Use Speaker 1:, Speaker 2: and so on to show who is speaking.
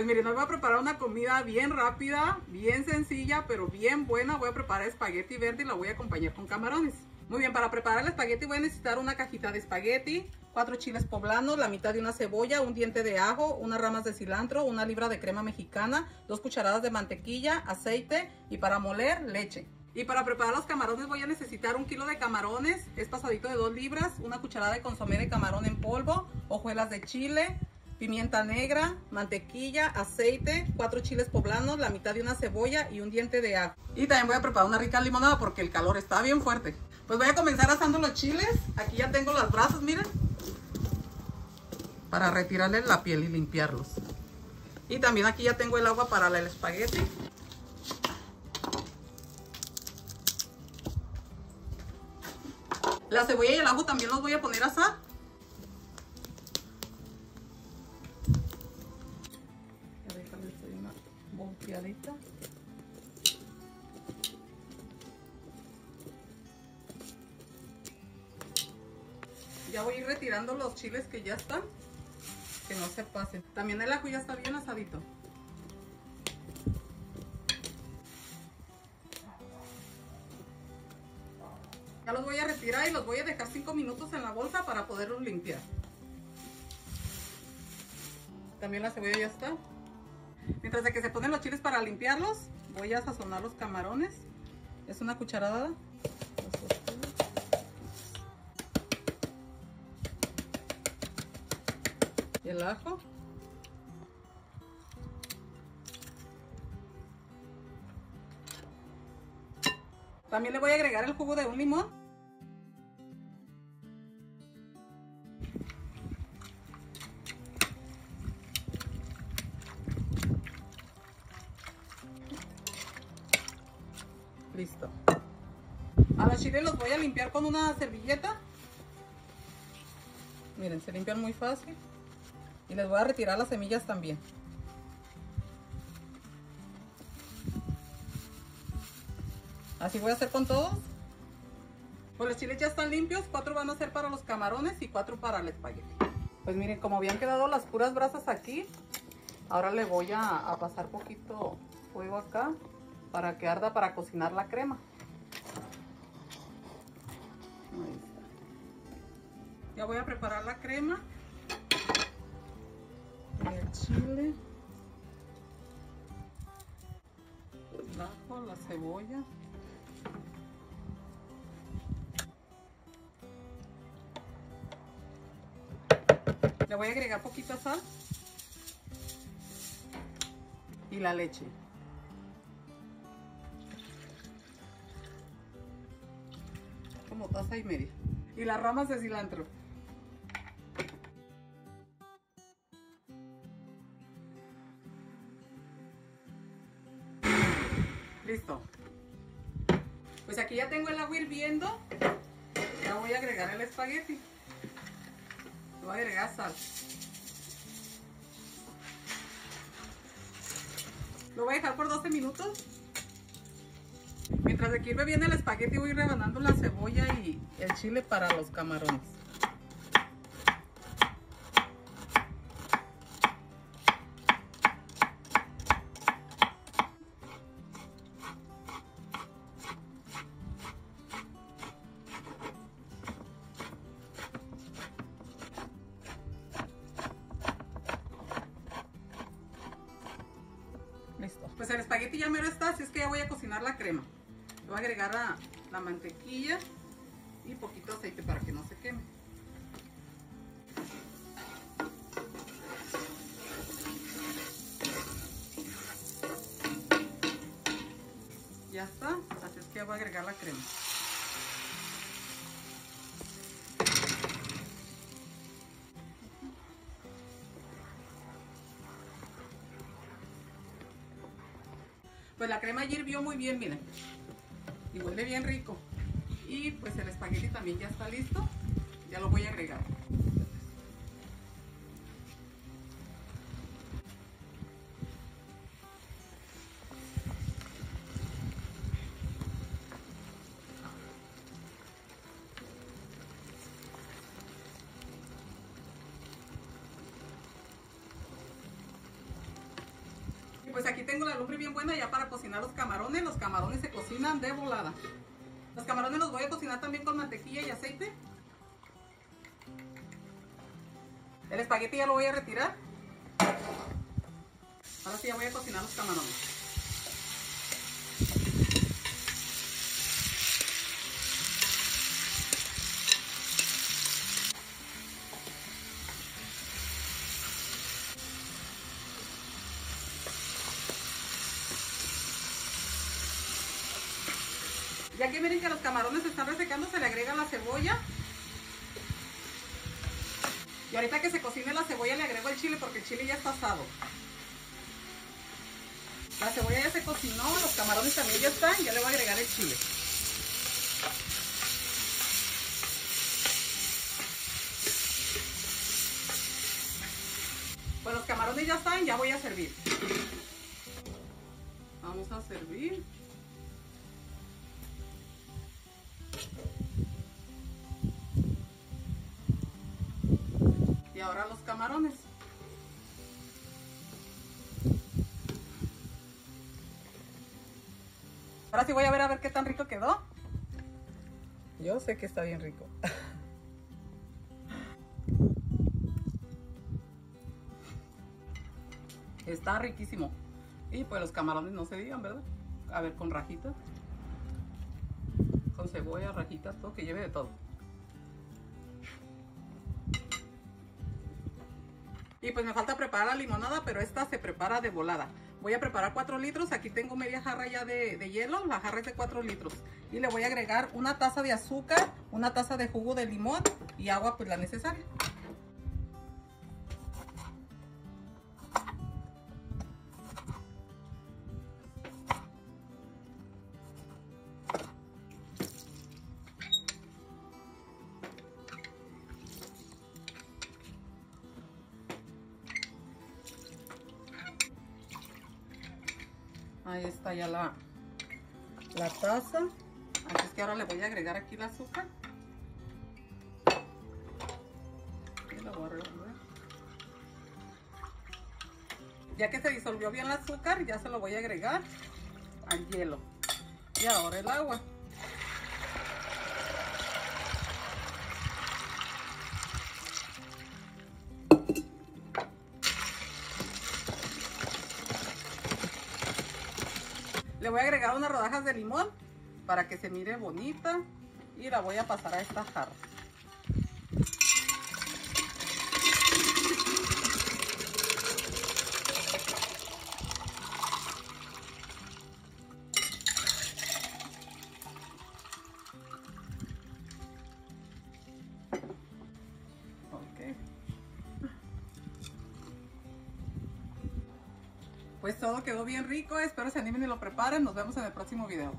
Speaker 1: Pues miren, hoy voy a preparar una comida bien rápida, bien sencilla, pero bien buena. Voy a preparar espagueti verde y la voy a acompañar con camarones. Muy bien, para preparar el espagueti voy a necesitar una cajita de espagueti, cuatro chiles poblanos, la mitad de una cebolla, un diente de ajo, unas ramas de cilantro, una libra de crema mexicana, dos cucharadas de mantequilla, aceite y para moler, leche. Y para preparar los camarones voy a necesitar un kilo de camarones, es pasadito de dos libras, una cucharada de consomé de camarón en polvo, hojuelas de chile, pimienta negra, mantequilla, aceite, cuatro chiles poblanos, la mitad de una cebolla y un diente de ajo. Y también voy a preparar una rica limonada porque el calor está bien fuerte. Pues voy a comenzar asando los chiles. Aquí ya tengo las brasas, miren. Para retirarles la piel y limpiarlos. Y también aquí ya tengo el agua para el espagueti. La cebolla y el ajo también los voy a poner a asar. Ya voy a ir retirando los chiles que ya están. Que no se pasen. También el ajo ya está bien asadito. Ya los voy a retirar y los voy a dejar 5 minutos en la bolsa para poderlos limpiar. También la cebolla ya está. Mientras de que se ponen los chiles para limpiarlos, voy a sazonar los camarones. Es una cucharada. Y el ajo. También le voy a agregar el jugo de un limón. Listo. A los chiles los voy a limpiar con una servilleta. Miren, se limpian muy fácil. Y les voy a retirar las semillas también. Así voy a hacer con todos. Pues los chiles ya están limpios. Cuatro van a ser para los camarones y cuatro para el espagueti. Pues miren, como habían quedado las puras brasas aquí, ahora le voy a, a pasar poquito fuego acá para que arda para cocinar la crema. Ya voy a preparar la crema. Chile. El ajo, la cebolla. Le voy a agregar poquita sal. Y la leche. como taza y media. Y las ramas de cilantro. Listo. Pues aquí ya tengo el agua hirviendo. Ya voy a agregar el espagueti. voy a agregar sal. Lo voy a dejar por 12 minutos. Mientras aquí hirve bien el espagueti voy rebanando la cebolla y el chile para los camarones. El espagueti ya mero está, así es que ya voy a cocinar la crema. Le voy a agregar la, la mantequilla y poquito aceite para que no se queme. Ya está, así es que voy a agregar la crema. Pues la crema ya hirvió muy bien, miren. Y huele bien rico. Y pues el espagueti también ya está listo. Ya lo voy a agregar. Pues aquí tengo la lumbre bien buena ya para cocinar los camarones. Los camarones se cocinan de volada. Los camarones los voy a cocinar también con mantequilla y aceite. El espagueti ya lo voy a retirar. Ahora sí ya voy a cocinar los camarones. Ya que miren que los camarones se están resecando, se le agrega la cebolla. Y ahorita que se cocine la cebolla le agrego el chile porque el chile ya está asado. La cebolla ya se cocinó, los camarones también ya están, ya le voy a agregar el chile. Pues los camarones ya están, ya voy a servir. Vamos a servir. Y ahora los camarones. Ahora sí voy a ver a ver qué tan rico quedó. Yo sé que está bien rico. Está riquísimo. Y pues los camarones no se digan, ¿verdad? A ver, con rajitas. Cebolla, rajitas, todo, que lleve de todo. Y pues me falta preparar la limonada, pero esta se prepara de volada. Voy a preparar 4 litros, aquí tengo media jarra ya de, de, hielo, la jarra es de 4 litros. Y le voy a agregar una taza de azúcar, una taza de jugo de limón y agua pues la necesaria. Ahí está ya la, la taza. Así es que ahora le voy a agregar aquí el azúcar. Y la voy a revolver. Ya que se disolvió bien el azúcar, ya se lo voy a agregar al hielo. Y ahora el agua. Le voy a agregar unas rodajas de limón para que se mire bonita y la voy a pasar a esta jarra. Pues todo quedó bien rico, espero se animen y lo preparen. Nos vemos en el próximo video.